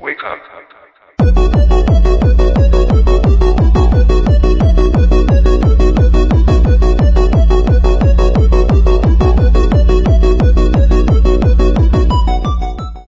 Wake up.